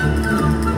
Música